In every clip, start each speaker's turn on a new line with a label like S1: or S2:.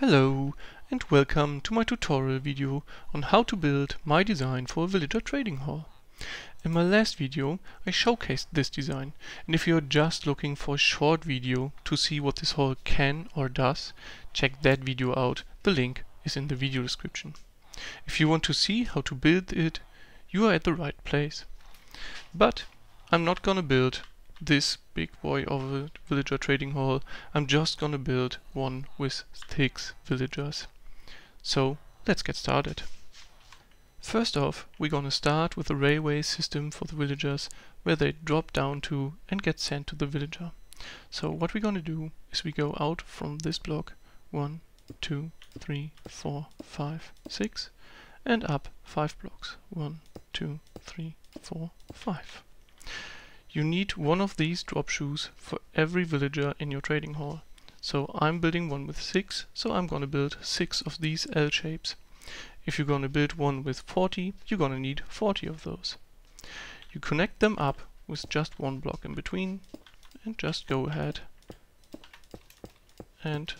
S1: Hello and welcome to my tutorial video on how to build my design for a villager trading hall. In my last video I showcased this design and if you're just looking for a short video to see what this hall can or does, check that video out, the link is in the video description. If you want to see how to build it, you are at the right place. But I'm not gonna build this big boy of a villager trading hall, I'm just gonna build one with six villagers. So let's get started. First off, we're gonna start with a railway system for the villagers where they drop down to and get sent to the villager. So what we're gonna do is we go out from this block one, two, three, four, five, six, and up five blocks. One, two, three, four, five. You need one of these drop chutes for every villager in your trading hall. So I'm building one with 6, so I'm gonna build 6 of these L shapes. If you're gonna build one with 40, you're gonna need 40 of those. You connect them up with just one block in between and just go ahead and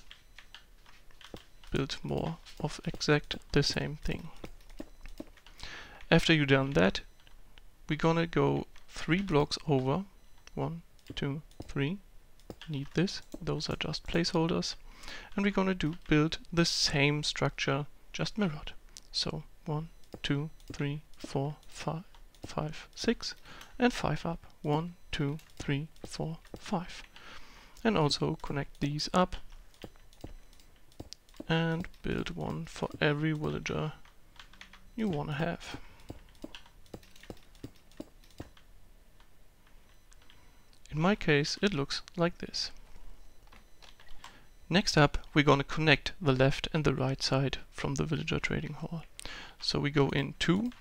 S1: build more of exact the same thing. After you've done that, we're gonna go three blocks over. One, two, three. Need this. Those are just placeholders. And we're gonna do build the same structure, just mirrored. So one, two, three, four, five, five, six, and five up. One, two, three, four, five. And also connect these up and build one for every villager you want to have. In my case, it looks like this. Next up, we're going to connect the left and the right side from the villager trading hall. So we go in two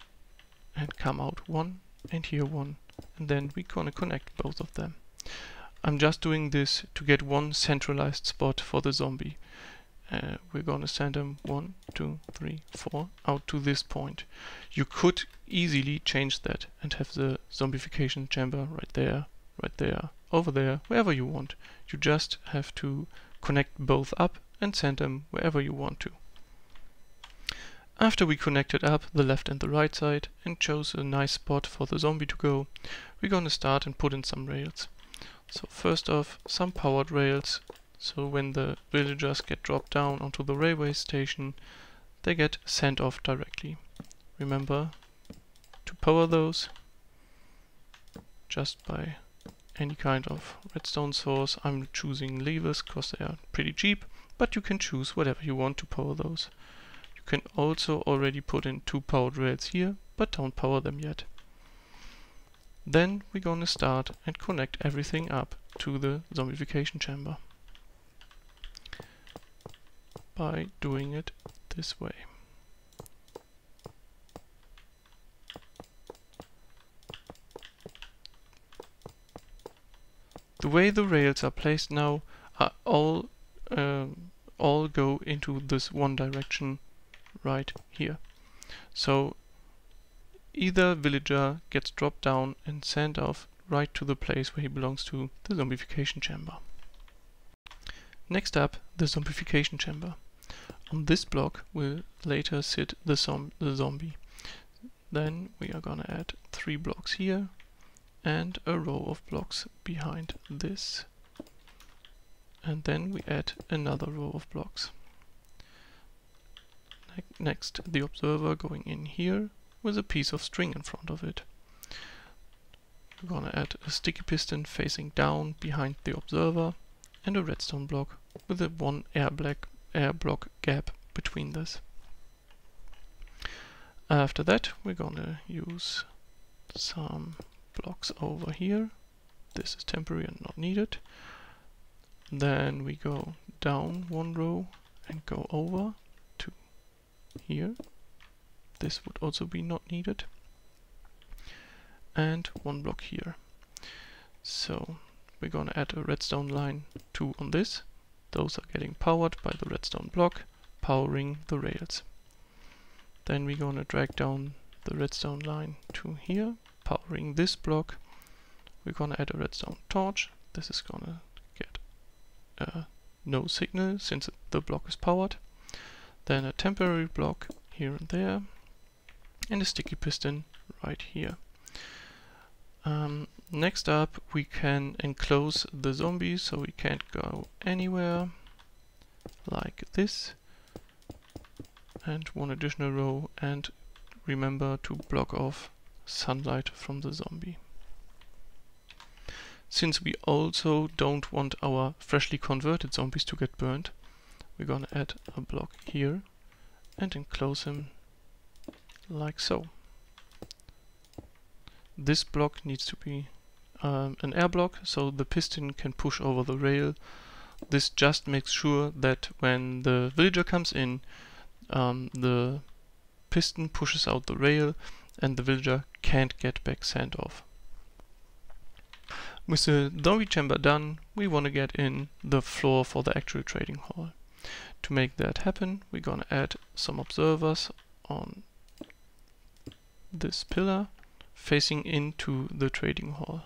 S1: and come out one and here one and then we're going to connect both of them. I'm just doing this to get one centralized spot for the zombie. Uh, we're going to send them one, two, three, four out to this point. You could easily change that and have the zombification chamber right there right there, over there, wherever you want. You just have to connect both up and send them wherever you want to. After we connected up the left and the right side and chose a nice spot for the zombie to go, we're gonna start and put in some rails. So first off, some powered rails, so when the villagers get dropped down onto the railway station, they get sent off directly. Remember to power those just by any kind of redstone source. I'm choosing levers because they are pretty cheap, but you can choose whatever you want to power those. You can also already put in two powered rails here, but don't power them yet. Then we're gonna start and connect everything up to the zombification chamber by doing it this way. The way the rails are placed now are all um, all go into this one direction right here. So either villager gets dropped down and sent off right to the place where he belongs to, the zombification chamber. Next up, the zombification chamber. On this block will later sit the, the zombie. Then we are gonna add three blocks here, and a row of blocks behind this. And then we add another row of blocks. Ne next, the observer going in here with a piece of string in front of it. We're gonna add a sticky piston facing down behind the observer and a redstone block with a one air, black, air block gap between this. After that, we're gonna use some blocks over here. This is temporary and not needed. Then we go down one row and go over to here. This would also be not needed. And one block here. So we're gonna add a redstone line 2 on this. Those are getting powered by the redstone block, powering the rails. Then we're gonna drag down the redstone line to here powering this block, we're gonna add a redstone torch. This is gonna get uh, no signal since the block is powered. then a temporary block here and there, and a sticky piston right here. Um, next up we can enclose the zombie so we can't go anywhere like this and one additional row and remember to block off sunlight from the zombie. Since we also don't want our freshly converted zombies to get burned, we're gonna add a block here and enclose him like so. This block needs to be um, an air block so the piston can push over the rail. This just makes sure that when the villager comes in, um, the piston pushes out the rail and the villager can't get back sand off. With the zombie chamber done, we want to get in the floor for the actual trading hall. To make that happen, we're gonna add some observers on this pillar facing into the trading hall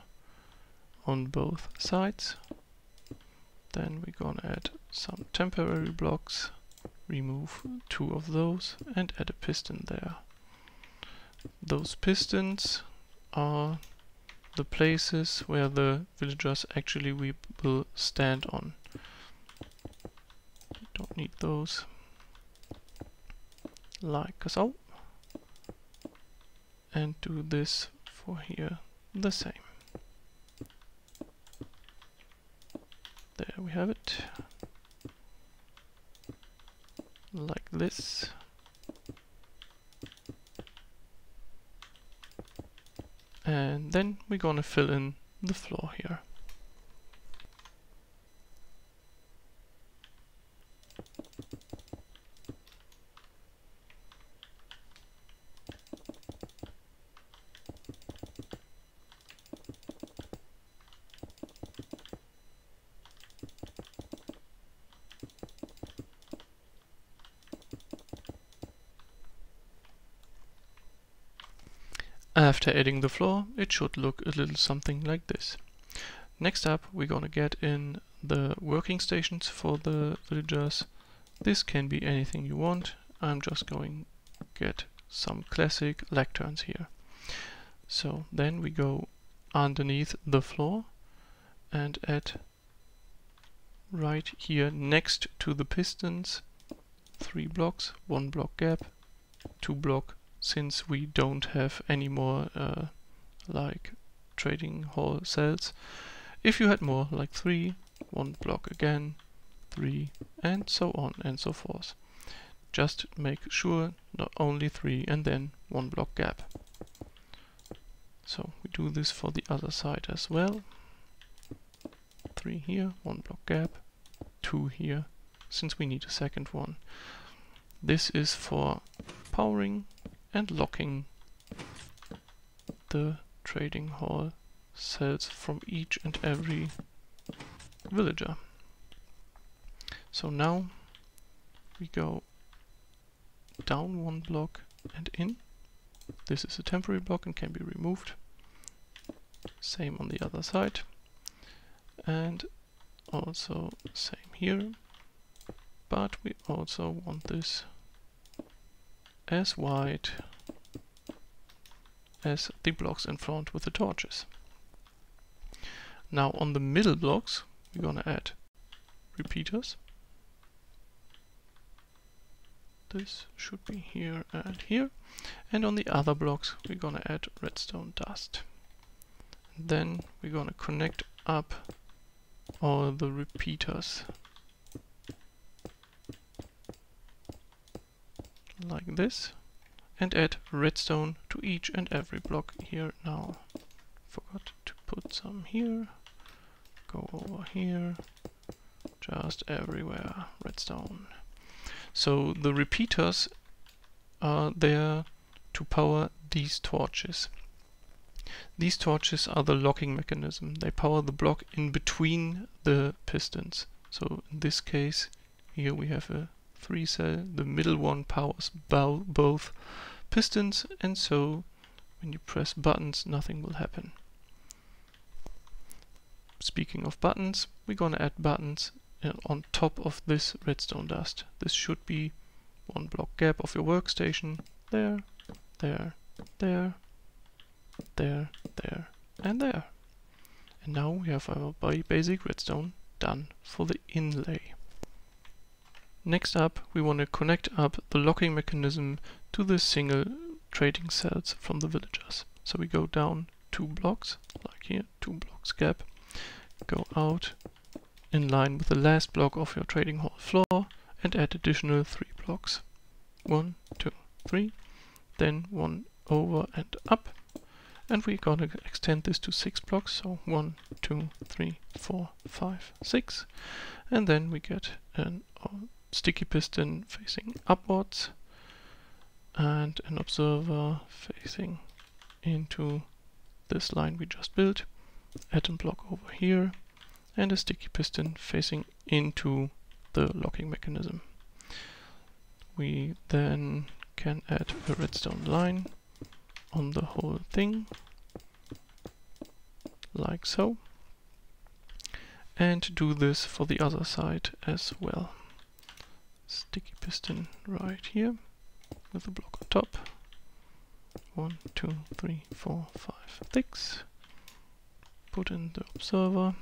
S1: on both sides. Then we're gonna add some temporary blocks, remove two of those and add a piston there. Those pistons are the places where the villagers actually we will stand on. Don't need those. Like so and do this for here the same. There we have it. Like this. We're gonna fill in the floor here. After adding the floor, it should look a little something like this. Next up, we're gonna get in the working stations for the villagers. This can be anything you want. I'm just going get some classic lecterns here. So then we go underneath the floor and add right here next to the pistons three blocks, one block gap, two block since we don't have any more uh, like trading hall cells. If you had more, like three, one block again, three, and so on and so forth. Just make sure not only three and then one block gap. So we do this for the other side as well. Three here, one block gap, two here, since we need a second one. This is for powering and locking the trading hall cells from each and every villager. So now we go down one block and in. This is a temporary block and can be removed. Same on the other side. And also same here. But we also want this as wide as the blocks in front with the torches. Now on the middle blocks we're gonna add repeaters. This should be here and here. And on the other blocks we're gonna add redstone dust. Then we're gonna connect up all the repeaters like this and add redstone to each and every block here now. Forgot to put some here, go over here, just everywhere redstone. So the repeaters are there to power these torches. These torches are the locking mechanism. They power the block in between the pistons. So in this case, here we have a three cell. The middle one powers both pistons and so when you press buttons nothing will happen. Speaking of buttons, we're gonna add buttons uh, on top of this redstone dust. This should be one block gap of your workstation, there, there, there, there, there, and there. And now we have our basic redstone done for the inlay. Next up, we want to connect up the locking mechanism to the single trading cells from the villagers. So we go down two blocks, like here, two blocks gap, go out in line with the last block of your trading hall floor and add additional three blocks. One, two, three, then one over and up. And we're gonna extend this to six blocks, so one, two, three, four, five, six. And then we get an sticky piston facing upwards and an observer facing into this line we just built, atom block over here, and a sticky piston facing into the locking mechanism. We then can add a redstone line on the whole thing, like so, and do this for the other side as well. Sticky piston right here with a block on top. One, two, three, four, five, six. Put in the observer.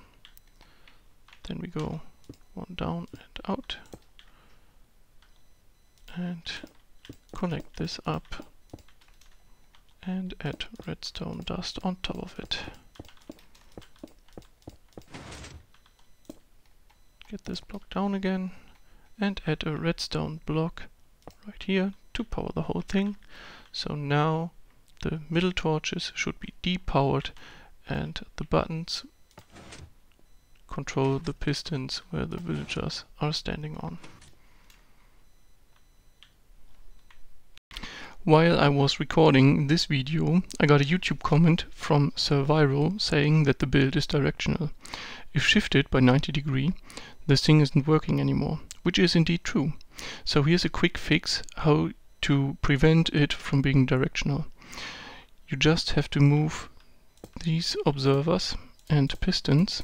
S1: Then we go one down and out. And connect this up and add redstone dust on top of it. Get this block down again and add a redstone block right here to power the whole thing. So now the middle torches should be depowered and the buttons control the pistons where the villagers are standing on. While I was recording this video, I got a YouTube comment from Serviro saying that the build is directional. If shifted by 90 degree, this thing isn't working anymore, which is indeed true. So here's a quick fix how to prevent it from being directional. You just have to move these observers and pistons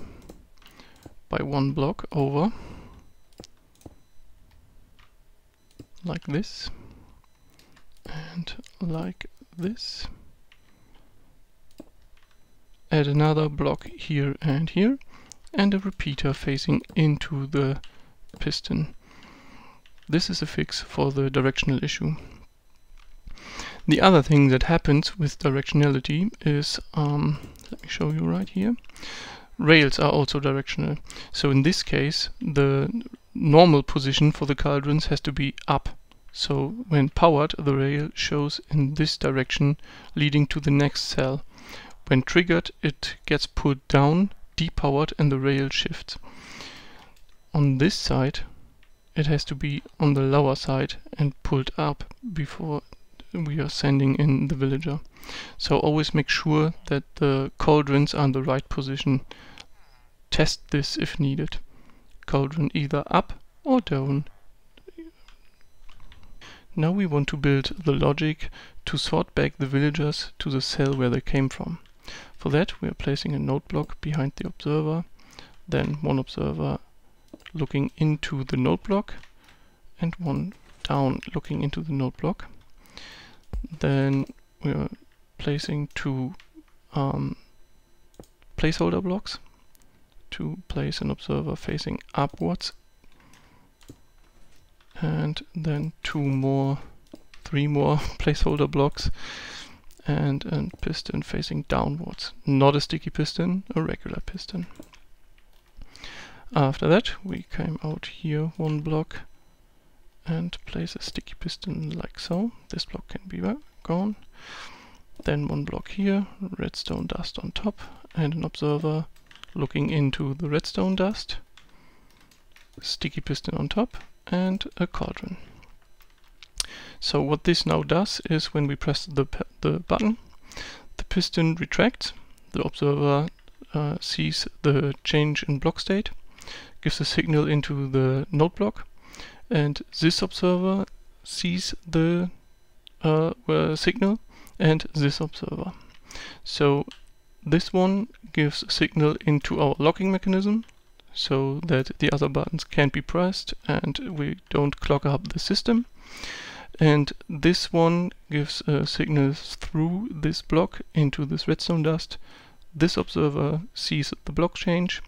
S1: by one block over like this and like this add another block here and here and a repeater facing into the piston this is a fix for the directional issue. The other thing that happens with directionality is, um, let me show you right here, rails are also directional. So in this case, the normal position for the cauldrons has to be up. So when powered, the rail shows in this direction, leading to the next cell. When triggered, it gets pulled down, depowered, and the rail shifts. On this side, it has to be on the lower side and pulled up before we are sending in the villager. So always make sure that the cauldrons are in the right position. Test this if needed. Cauldron either up or down. Now we want to build the logic to sort back the villagers to the cell where they came from. For that we are placing a note block behind the observer, then one observer looking into the note block and one down looking into the note block. Then we are placing two um, placeholder blocks to place an observer facing upwards and then two more, three more placeholder blocks and a piston facing downwards. Not a sticky piston, a regular piston. After that we came out here one block and place a sticky piston like so. This block can be gone. Then one block here, redstone dust on top and an observer looking into the redstone dust. Sticky piston on top and a cauldron. So what this now does is when we press the, the button, the piston retracts, the observer uh, sees the change in block state gives a signal into the note block and this observer sees the uh, uh, signal and this observer. So this one gives a signal into our locking mechanism, so that the other buttons can't be pressed and we don't clog up the system. And this one gives a signal through this block into this redstone dust. This observer sees the block change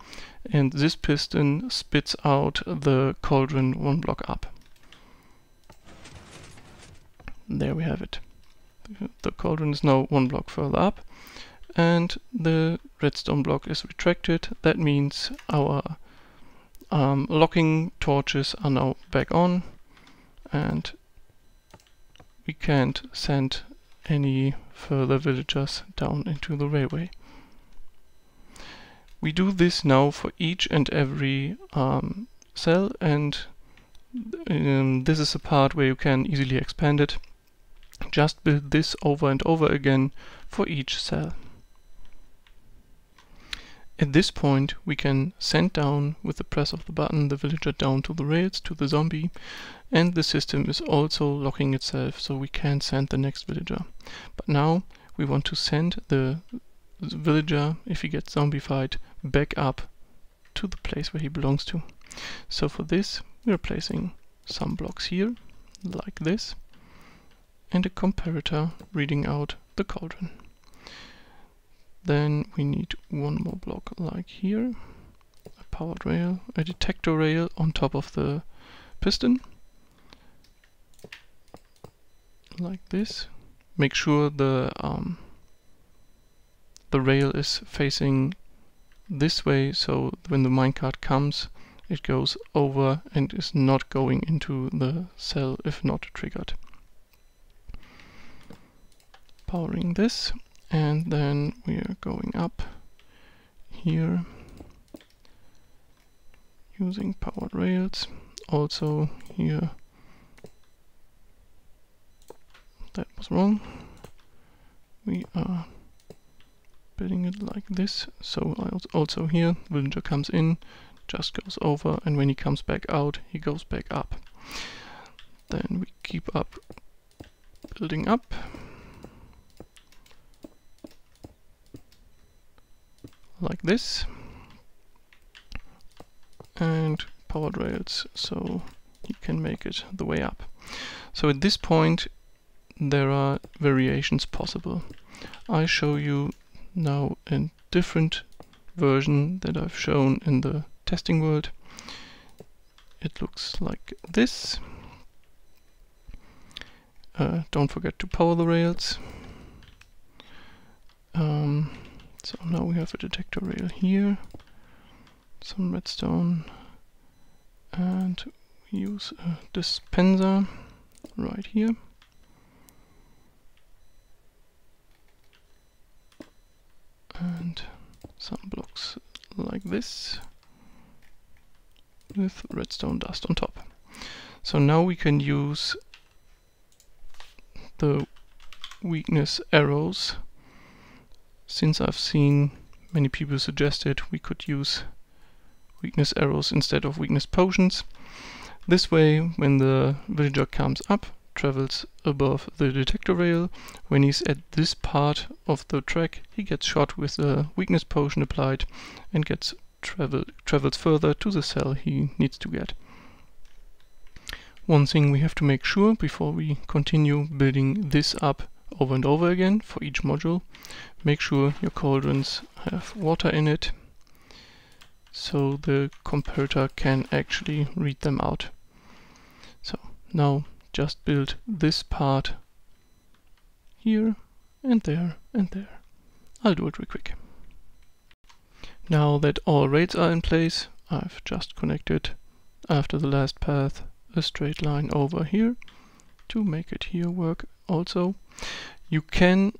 S1: and this piston spits out the cauldron one block up. There we have it. The cauldron is now one block further up and the redstone block is retracted. That means our um, locking torches are now back on and we can't send any further villagers down into the railway. We do this now for each and every um, cell and um, this is a part where you can easily expand it. Just build this over and over again for each cell. At this point we can send down with the press of the button the villager down to the rails to the zombie and the system is also locking itself so we can send the next villager. But now we want to send the villager, if he gets zombified, back up to the place where he belongs to. So for this we are placing some blocks here, like this, and a comparator reading out the cauldron. Then we need one more block like here, a powered rail, a detector rail on top of the piston, like this. Make sure the um, the rail is facing this way, so when the minecart comes, it goes over and is not going into the cell if not triggered. Powering this and then we are going up here using powered rails also here that was wrong we are building it like this so also here villager comes in just goes over and when he comes back out he goes back up then we keep up building up like this and powered rails so you can make it the way up. So at this point there are variations possible. I show you now a different version that I've shown in the testing world. It looks like this. Uh, don't forget to power the rails. Um, so now we have a detector rail here, some redstone, and we use a dispenser right here. And some blocks like this with redstone dust on top. So now we can use the weakness arrows since I've seen many people suggested we could use weakness arrows instead of weakness potions. This way, when the villager comes up, travels above the detector rail, when he's at this part of the track, he gets shot with a weakness potion applied and gets travel travels further to the cell he needs to get. One thing we have to make sure before we continue building this up over and over again for each module. Make sure your cauldrons have water in it so the comparator can actually read them out. So now just build this part here and there and there. I'll do it real quick. Now that all rails are in place, I've just connected after the last path a straight line over here to make it here work also. You can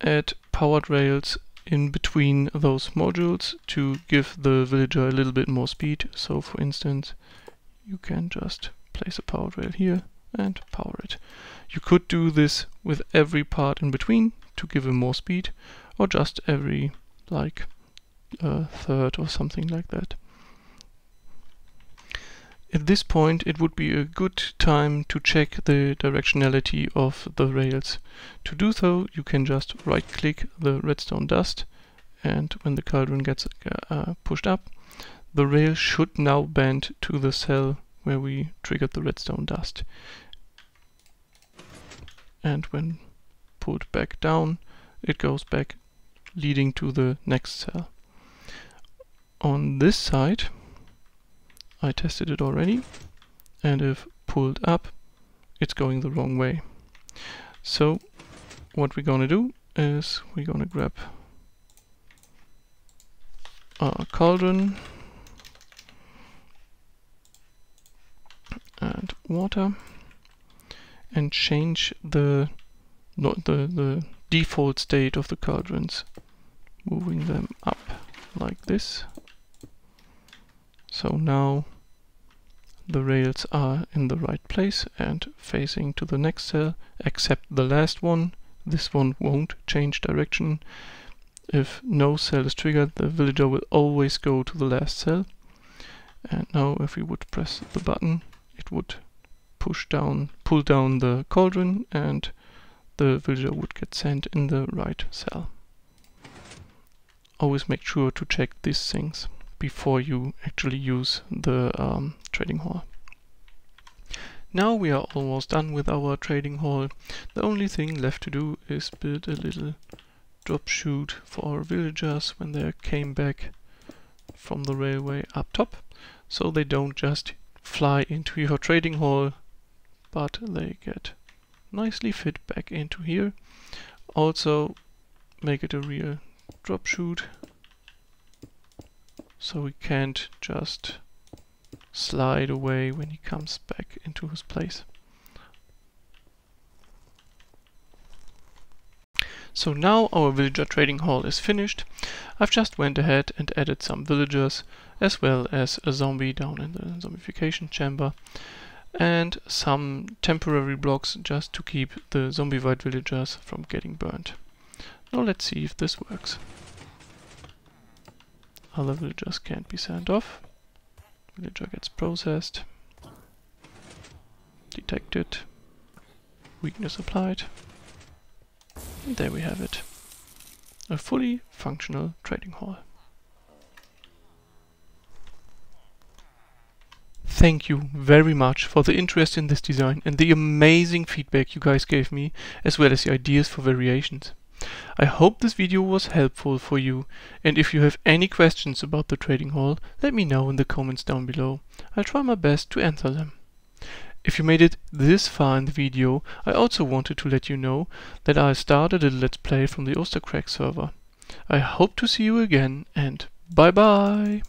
S1: add powered rails in between those modules to give the villager a little bit more speed. So for instance, you can just place a powered rail here and power it. You could do this with every part in between to give him more speed or just every like uh, third or something like that. At this point it would be a good time to check the directionality of the rails. To do so you can just right click the redstone dust and when the cauldron gets uh, pushed up the rail should now bend to the cell where we triggered the redstone dust. And when pulled back down, it goes back leading to the next cell. On this side, I tested it already, and if pulled up, it's going the wrong way. So what we're gonna do is we're gonna grab our cauldron and water and change the not the the default state of the cauldrons moving them up like this. So now the rails are in the right place and facing to the next cell except the last one. This one won't change direction. If no cell is triggered the villager will always go to the last cell. And now if we would press the button it would push down, pull down the cauldron and the villager would get sent in the right cell. Always make sure to check these things before you actually use the um, trading hall. Now we are almost done with our trading hall. The only thing left to do is build a little drop chute for our villagers when they came back from the railway up top so they don't just fly into your trading hall, but they get nicely fit back into here. Also make it a real drop chute so we can't just slide away when he comes back into his place. So now our villager trading hall is finished. I've just went ahead and added some villagers as well as a zombie down in the zombification chamber and some temporary blocks just to keep the zombie white villagers from getting burned. Now let's see if this works. Other villagers can't be sent off. Villager gets processed. Detected. Weakness applied. And there we have it. A fully functional trading hall. Thank you very much for the interest in this design and the amazing feedback you guys gave me, as well as the ideas for variations. I hope this video was helpful for you, and if you have any questions about the trading hall, let me know in the comments down below. I'll try my best to answer them. If you made it this far in the video, I also wanted to let you know that I started a Let's Play from the Ostercrack server. I hope to see you again, and bye bye!